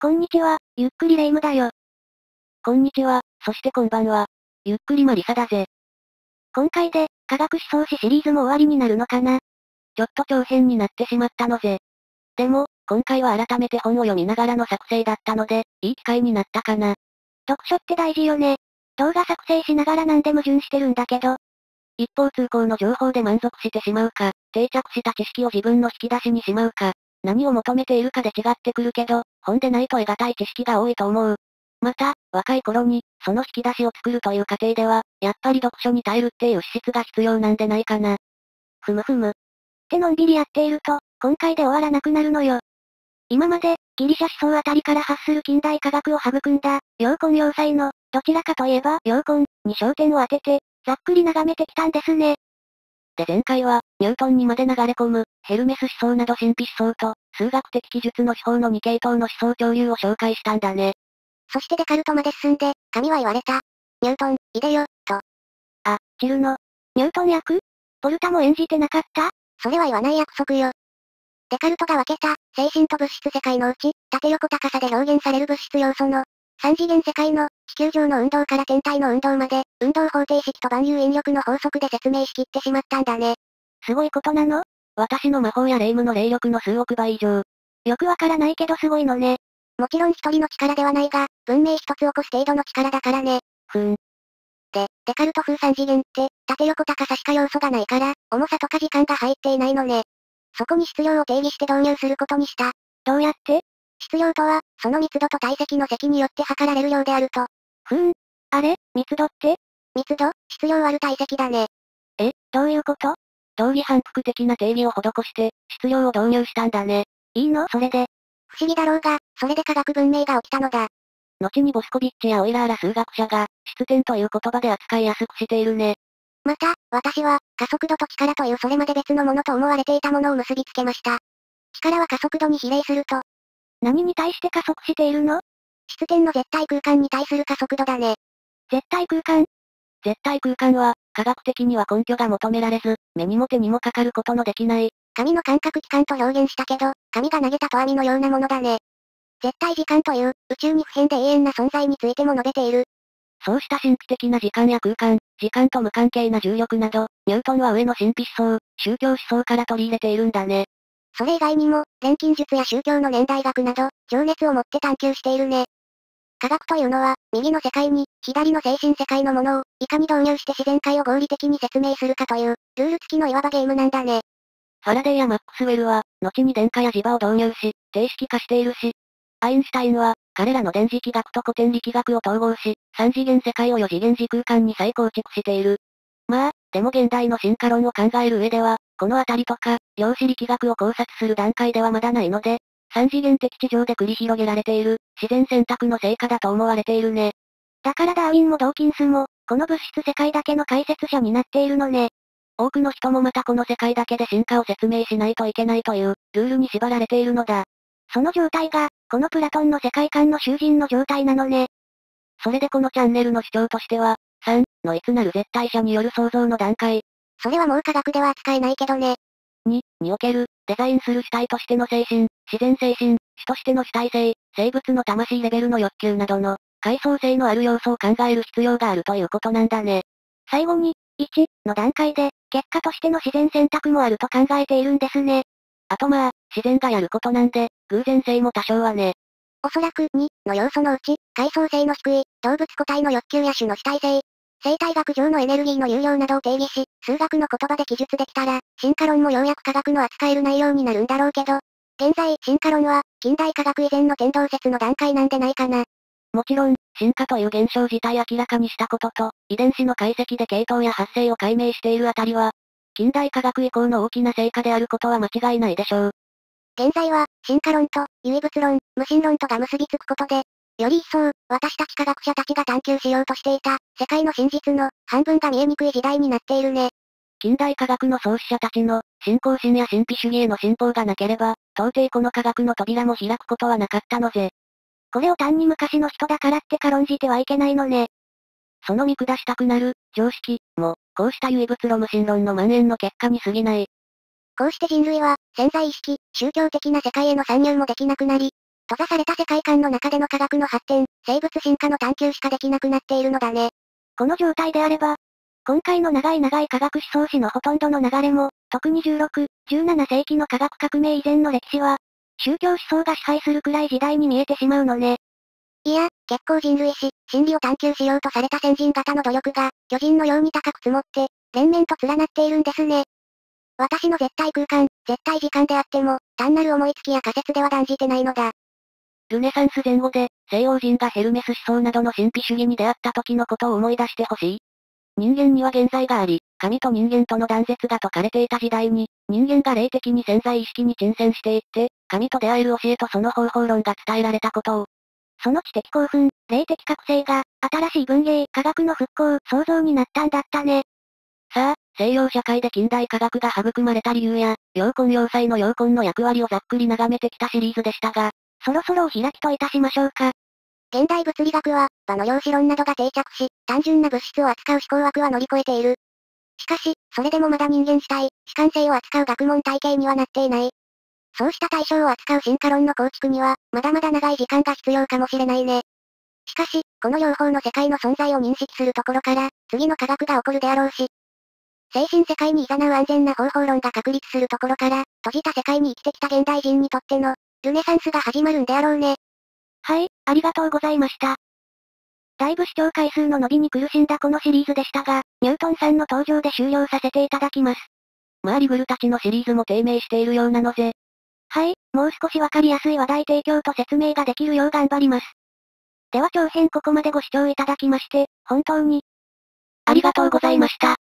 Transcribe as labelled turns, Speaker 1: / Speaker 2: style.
Speaker 1: こんにちは、ゆっくりレ夢ムだよ。
Speaker 2: こんにちは、そしてこんばんは。ゆっくりマリサだぜ。
Speaker 1: 今回で、科学思想史シリーズも終わりになるのかな
Speaker 2: ちょっと長編になってしまったのぜ。でも、今回は改めて本を読みながらの作成だったので、いい機会になったかな。
Speaker 1: 読書って大事よね。動画作成しながら何で矛盾してるんだけど。
Speaker 2: 一方通行の情報で満足してしまうか、定着した知識を自分の引き出しにしまうか、何を求めているかで違ってくるけど、本でないと得難い知識が多いと思う。また、若い頃に、その引き出しを作るという過程では、やっぱり読書に耐えるっていう資質が必要なんでないかな。
Speaker 1: ふむふむ。ってのんびりやっていると、今回で終わらなくなるのよ。今まで、ギリシャ思想あたりから発する近代科学を育んだ、陽根要塞の、どちらかといえば、陽根に焦点を当てて、ざっくり眺めてきたんですね。
Speaker 2: で前回は、ニュートンにまで流れ込む、ヘルメス思想など神秘思想と、数学的記述の手法の2系統の思想共有を紹介したんだね。
Speaker 1: そしてデカルトまで進んで、神は言われた。ニュートン、いでよ、と。あ、チルノ。ニュートン役？ポルタも演じてなかった？それは言わない約束よ。デカルトが分けた、精神と物質世界のうち、縦横高さで表現される物質要素の、三次元世界の、地球上の運動から天体の運動まで、運動方程式と万有引力の法則で説明しきってしまったんだね。すごいことなの？
Speaker 2: 私の魔法や霊夢の霊力の数億倍以上。
Speaker 1: よくわからないけどすごいのね。もちろん一人の力ではないが、文明一つ起こす程度の力だからね。
Speaker 2: ふーん。
Speaker 1: で、デカルト風三次元って、縦横高さしか要素がないから、重さとか時間が入っていないのね。そこに質量を定義して導入することにした。どうやって？質量とは、その密度と体積の積によって測られる量であると。ふーん。あれ？密度って？密度質量ある体積だね。
Speaker 2: え、
Speaker 1: どういうこと？
Speaker 2: 同義反復的な定義を施して、質量を導入したんだね。
Speaker 1: いいの？それで。不思議だろうが、それで科学文明が起きたのだ。
Speaker 2: 後にボスコビッチやオイラーら数学者が、質点という言葉で扱いやすくしているね。
Speaker 1: また、私は、加速度と力というそれまで別のものと思われていたものを結びつけました。力は加速度に比例すると。何に対して加速しているの？質点の絶対空間に対する加速度だね。絶対空間？
Speaker 2: 絶対空間は、科学的には根拠が求められず、目にも手にもかかることのできない。
Speaker 1: 神の感覚器官と表現したけど、神が投げたと網のようなものだね。絶対時間という、宇宙に不変で永遠な存在についても述べている。
Speaker 2: そうした神秘的な時間や空間、時間と無関係な重力など、ニュートンは上の神秘思想、宗教思想から取り入れているんだね。
Speaker 1: それ以外にも、錬金術や宗教の年代学など、情熱を持って探求しているね。科学というのは、右の世界に、左の精神世界のものを、いかに導入して自然界を合理的に説明するかという、ルール付きのいわばゲームなんだね。
Speaker 2: ファラデーやマックスウェルは、後に電荷や磁場を導入し、定式化しているし、アインシュタインは、彼らの電磁気学と古典力学を統合し、三次元世界を四次元時空間に再構築している。まあ、でも現代の進化論を考える上では、このあたりとか、量子力学を考察する段階ではまだないので、三次元的地上で繰り広げられている、自然選択の成果だと思われているね。
Speaker 1: だからダーウィンもドーキンスも、この物質世界だけの解説者になっているのね。
Speaker 2: 多くの人もまたこの世界だけで進化を説明しないといけないという、ルールに縛られているのだ。
Speaker 1: その状態が、このプラトンの世界観の囚人の状態なのね。
Speaker 2: それでこのチャンネルの主張としては、3のいつなる絶対者による創造の段階。
Speaker 1: それはもう科学では扱えないけどね。
Speaker 2: 2における、デザインする主体としての精神、自然精神、主としての主体性、生物の魂レベルの欲求などの、階層性のある要素を考える必要があるということなんだね。
Speaker 1: 最後に、1の段階で、結果としての自然選択もあると考えているんですね。
Speaker 2: あとまあ、自然がやることなんで、偶然性も多少はね。
Speaker 1: おそらく2の要素のうち、階層性の低い、動物個体の欲求や種の主体性、生態学上のエネルギーの有料などを定義し、数学の言葉で記述できたら、進化論もようやく科学の扱える内容になるんだろうけど、現在、進化論は、近代科学以前の天動説の段階なんでないかな。
Speaker 2: もちろん、進化という現象自体明らかにしたことと、遺伝子の解析で系統や発生を解明しているあたりは、近代科学以降の大きな成果であることは間違いないでしょう。
Speaker 1: 現在は、進化論と、唯物論、無神論とが結びつくことで、より一層、私たち科学者たちが探求しようとしていた、世界の真実の、半分が見えにくい時代になっているね。
Speaker 2: 近代科学の創始者たちの、信仰心や神秘主義への信仰がなければ、到底この科学の扉も開くことはなかったのぜ。
Speaker 1: これを単に昔の人だからって軽んじてはいけないのね。
Speaker 2: その見下したくなる、常識、も、こうした唯物論無神論の蔓延の結果に過ぎない。
Speaker 1: こうして人類は、潜在意識、宗教的な世界への参入もできなくなり、閉ざされた世界観の中での科学の発展、生物進化の探求しかできなくなっているのだね。
Speaker 2: この状態であれば、今回の長い長い科学思想史のほとんどの流れも、特に16、17世紀の科学革命以前の歴史は、宗教思想が支配するくらい時代に見えてしまうのね。
Speaker 1: いや、結構人類史、真理を探求しようとされた先人方の努力が、巨人のように高く積もって、連綿と連なっているんですね。私の絶対空間、絶対時間であっても、単なる思いつきや仮説では断じてないのだ。
Speaker 2: ルネサンス前後で、西洋人がヘルメス思想などの神秘主義に出会った時のことを思い出してほしい。人間には現在があり、神と人間との断絶が解かれていた時代に、人間が霊的に潜在意識に沈潜していって、神と出会える教えとその方法論が伝えられたことを、その知的興奮、霊的覚醒が、新しい文芸、科学の復興、創造になったんだったね。さあ、西洋社会で近代科学が育まれた理由や、陽根要塞の陽根の役割をざっくり眺めてきたシリーズでしたが、そろそろお開きといたしましょうか。
Speaker 1: 現代物理学は、場の量子論などが定着し、単純な物質を扱う思考枠は乗り越えている。しかし、それでもまだ人間主体、主観性を扱う学問体系にはなっていない。そうした対象を扱う進化論の構築には、まだまだ長い時間が必要かもしれないね。しかし、この両方の世界の存在を認識するところから、次の科学が起こるであろうし、精神世界に誘う安全な方法論が確立するところから、閉じた世界に生きてきた現代人にとっての、ルネサンスが始まるんであろうね。
Speaker 2: はい、ありがとうございました。だいぶ視聴回数の伸びに苦しんだこのシリーズでしたが、ニュートンさんの登場で終了させていただきます。
Speaker 1: まあリグルたちのシリーズも低迷しているようなので。
Speaker 2: はい、もう少しわかりやすい話題提供と説明ができるよう頑張ります。では長編ここまでご視聴いただきまして、本当に、
Speaker 1: ありがとうございました。